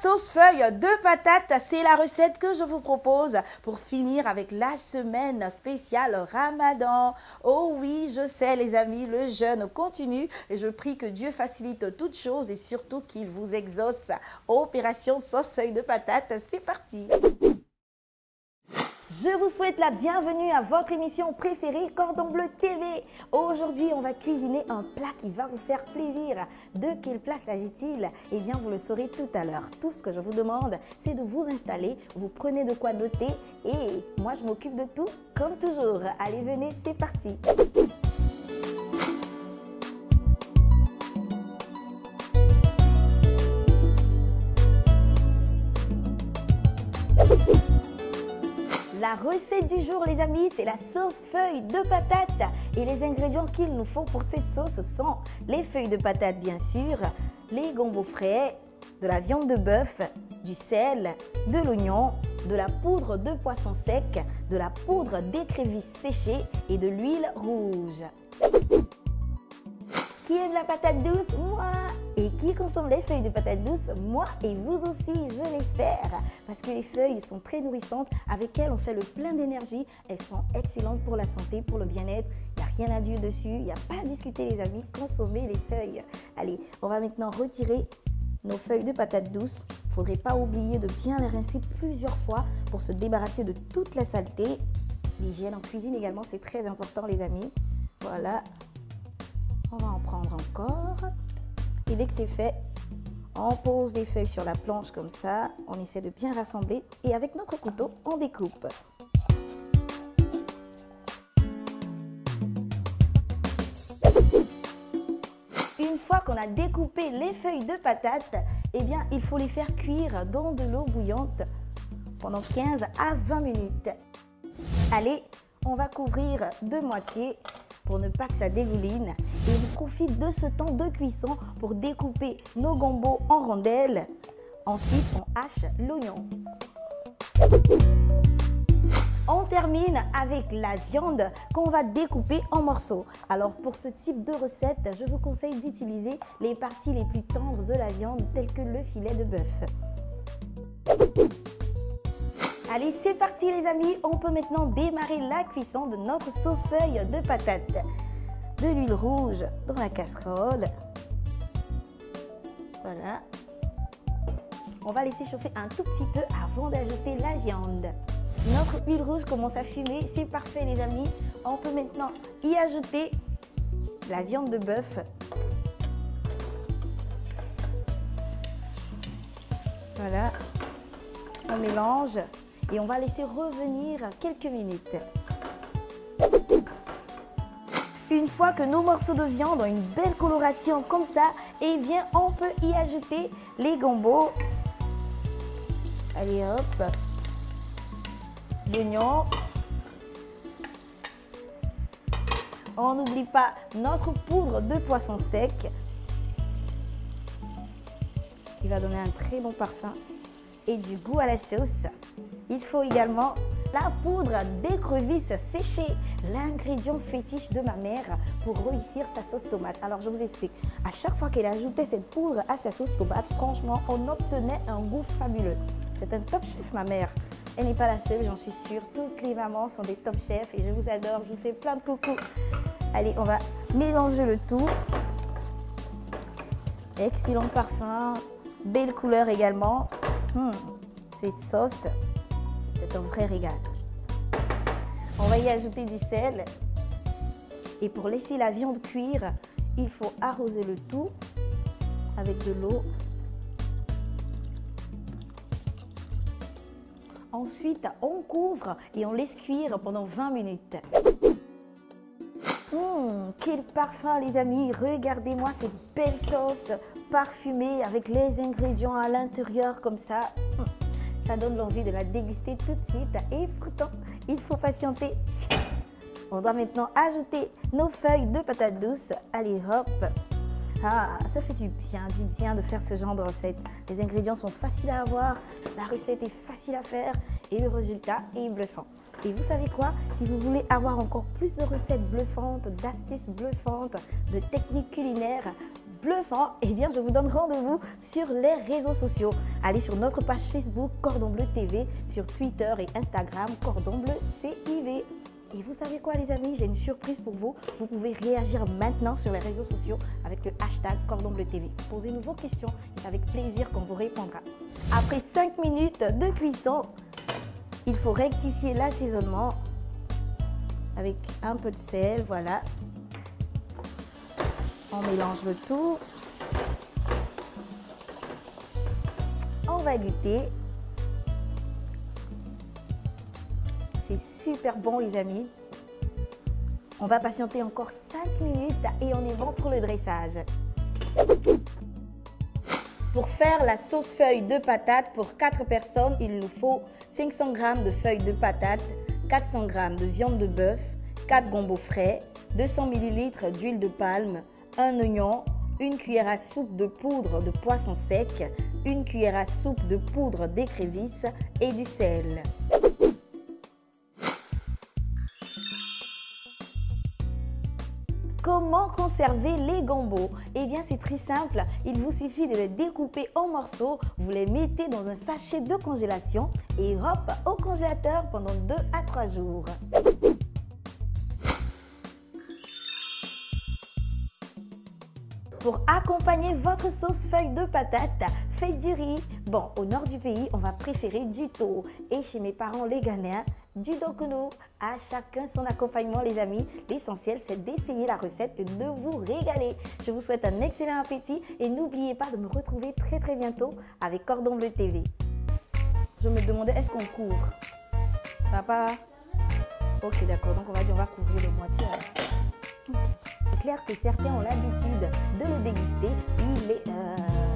sauce feuille de patates, c'est la recette que je vous propose pour finir avec la semaine spéciale Ramadan. Oh oui, je sais les amis, le jeûne continue et je prie que Dieu facilite toutes choses et surtout qu'il vous exauce. Opération sauce feuille de patates, c'est parti je vous souhaite la bienvenue à votre émission préférée Cordon Bleu TV. Aujourd'hui, on va cuisiner un plat qui va vous faire plaisir. De quel plat s'agit-il? Eh bien, vous le saurez tout à l'heure. Tout ce que je vous demande, c'est de vous installer, vous prenez de quoi noter et moi, je m'occupe de tout comme toujours. Allez, venez, c'est parti. La recette du jour, les amis, c'est la sauce feuille de patate. Et les ingrédients qu'il nous faut pour cette sauce sont les feuilles de patate, bien sûr, les gombos frais, de la viande de bœuf, du sel, de l'oignon, de la poudre de poisson sec, de la poudre d'écrevisse séchée et de l'huile rouge. Qui aime la patate douce? Moi qui consomme les feuilles de patate douce Moi et vous aussi, je l'espère. Parce que les feuilles sont très nourrissantes. Avec elles, on fait le plein d'énergie. Elles sont excellentes pour la santé, pour le bien-être. Il n'y a rien à dire dessus. Il n'y a pas à discuter, les amis. Consommez les feuilles. Allez, on va maintenant retirer nos feuilles de patate douce. Il ne faudrait pas oublier de bien les rincer plusieurs fois pour se débarrasser de toute la saleté. L'hygiène en cuisine également, c'est très important, les amis. Voilà, on va en prendre encore. Et dès que c'est fait, on pose des feuilles sur la planche comme ça. On essaie de bien rassembler. Et avec notre couteau, on découpe. Une fois qu'on a découpé les feuilles de patates, eh bien, il faut les faire cuire dans de l'eau bouillante pendant 15 à 20 minutes. Allez, on va couvrir de moitié pour ne pas que ça dégouline. Et on profite de ce temps de cuisson pour découper nos gombos en rondelles. Ensuite, on hache l'oignon. On termine avec la viande qu'on va découper en morceaux. Alors pour ce type de recette, je vous conseille d'utiliser les parties les plus tendres de la viande telles que le filet de bœuf. Allez, c'est parti les amis, on peut maintenant démarrer la cuisson de notre sauce feuille de patate. De l'huile rouge dans la casserole. Voilà. On va laisser chauffer un tout petit peu avant d'ajouter la viande. Notre huile rouge commence à fumer, c'est parfait les amis. On peut maintenant y ajouter la viande de bœuf. Voilà. On mélange et on va laisser revenir quelques minutes. Une fois que nos morceaux de viande ont une belle coloration comme ça, eh bien on peut y ajouter les gombos. Allez hop, l'oignon. On n'oublie pas notre poudre de poisson sec qui va donner un très bon parfum et du goût à la sauce. Il faut également la poudre d'écrevisse séchée, l'ingrédient fétiche de ma mère pour réussir sa sauce tomate. Alors je vous explique, à chaque fois qu'elle ajoutait cette poudre à sa sauce tomate, franchement, on obtenait un goût fabuleux. C'est un top chef ma mère. Elle n'est pas la seule, j'en suis sûre. Toutes les mamans sont des top chefs et je vous adore, je vous fais plein de coucou. Allez, on va mélanger le tout. Excellent parfum, belle couleur également. Hmm, cette sauce, c'est un vrai régal. On va y ajouter du sel. Et pour laisser la viande cuire, il faut arroser le tout avec de l'eau. Ensuite, on couvre et on laisse cuire pendant 20 minutes. Mmh, quel parfum les amis Regardez-moi cette belle sauce parfumée avec les ingrédients à l'intérieur comme ça. Donne l'envie de la déguster tout de suite. Et pourtant, il faut patienter. On doit maintenant ajouter nos feuilles de patates douces. Allez, hop ah, ça fait du bien, du bien de faire ce genre de recette. Les ingrédients sont faciles à avoir, la recette est facile à faire et le résultat est bluffant. Et vous savez quoi? Si vous voulez avoir encore plus de recettes bluffantes, d'astuces bluffantes, de techniques culinaires bluffant, eh bien je vous donne rendez-vous sur les réseaux sociaux. Allez sur notre page Facebook Cordon Bleu TV, sur Twitter et Instagram Cordon Bleu CIV. Et vous savez quoi les amis, j'ai une surprise pour vous. Vous pouvez réagir maintenant sur les réseaux sociaux avec le hashtag Cordon Bleu TV. Posez-nous vos questions et avec plaisir qu'on vous répondra. Après 5 minutes de cuisson, il faut rectifier l'assaisonnement avec un peu de sel, voilà. On mélange le tout. On va goûter. C'est super bon les amis. On va patienter encore 5 minutes et on est bon pour le dressage. Pour faire la sauce feuille de patate pour 4 personnes, il nous faut 500 g de feuilles de patate, 400 g de viande de bœuf, 4 gombos frais, 200 ml d'huile de palme, un oignon, une cuillère à soupe de poudre de poisson sec, une cuillère à soupe de poudre d'écrevisse et du sel. Comment conserver les gambos Eh bien, c'est très simple. Il vous suffit de les découper en morceaux. Vous les mettez dans un sachet de congélation et hop, au congélateur pendant 2 à 3 jours. Pour accompagner votre sauce feuille de patate, faites du riz. Bon, au nord du pays, on va préférer du taux. Et chez mes parents les Ghanéens, du dokuno. À chacun son accompagnement, les amis. L'essentiel, c'est d'essayer la recette et de vous régaler. Je vous souhaite un excellent appétit et n'oubliez pas de me retrouver très très bientôt avec Cordon Bleu TV. Je me demandais, est-ce qu'on couvre? Ça Ok, d'accord. Donc on va dire, on va couvrir le moitié. C'est clair que certains ont l'habitude de le déguster. Il est... Euh.